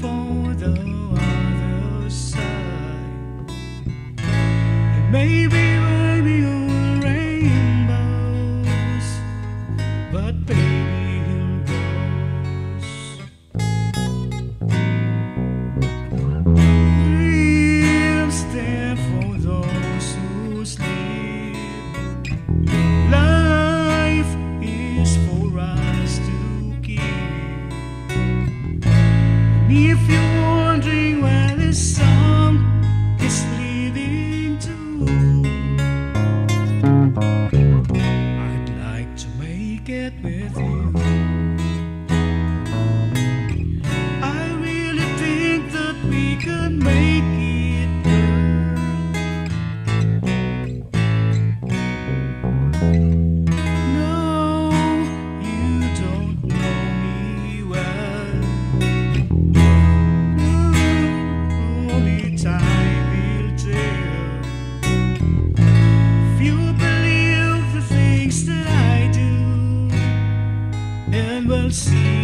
for the other side. See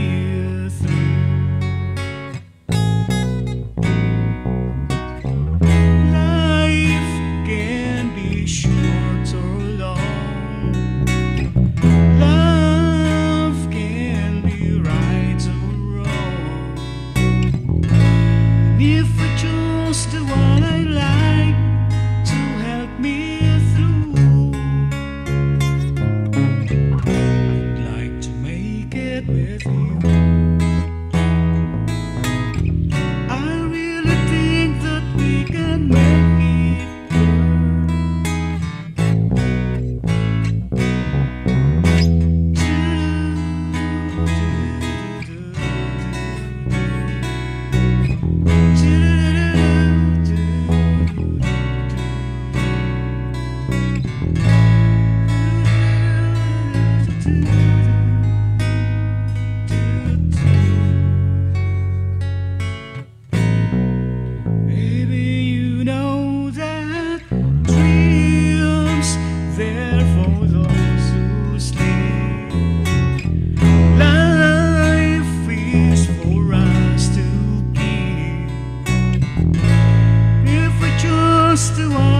choose the one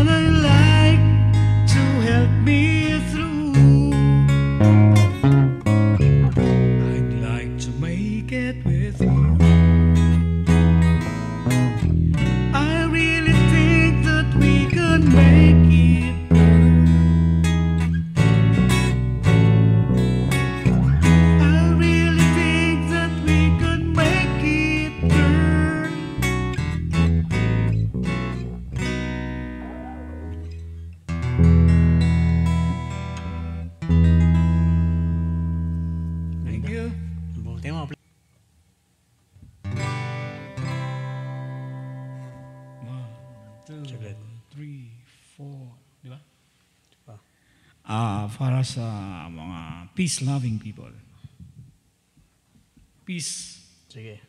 Thank you. Tema. One, two, three, four. Di ba? Ah, para sa mga peace-loving people. Peace. Sige.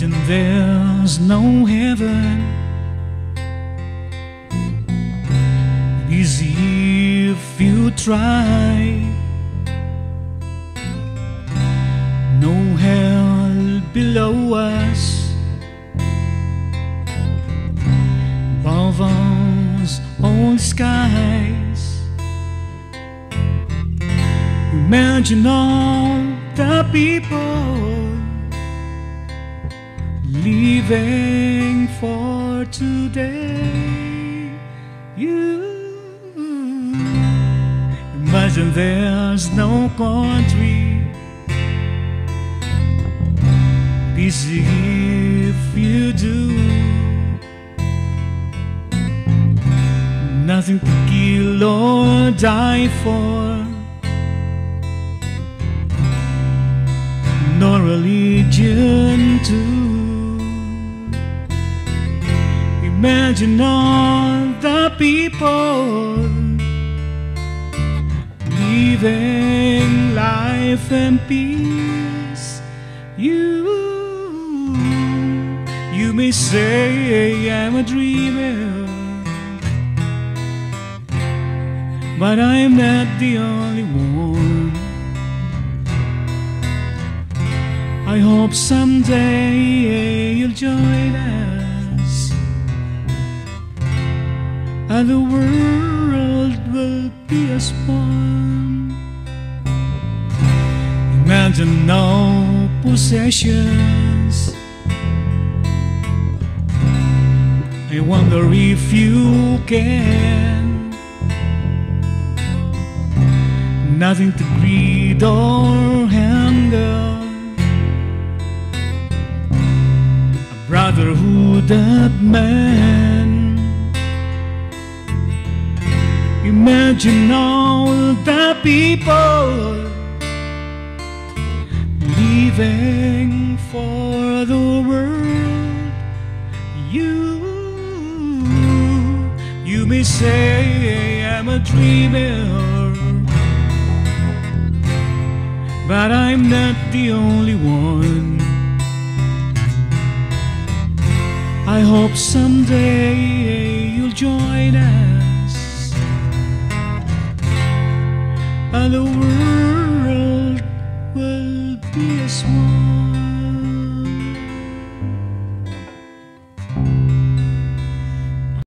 Imagine there's no heaven. Easy if you try. No hell below us. Above us, all skies. Imagine all the people living for today. You imagine there's no country. Busy if you do. Nothing to kill or die for. No religion too. Imagine all the people living life in peace. You, you may say I'm a dreamer, but I'm not the only one. I hope someday you'll join us, and the world will be as one. Imagine no possessions. I wonder if you can. Nothing to greed or. A brotherhood of man. Imagine all the people leaving for the world. You, you may say I'm a dreamer, but I'm not the only one. I hope someday you'll join us, and the